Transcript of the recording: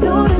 can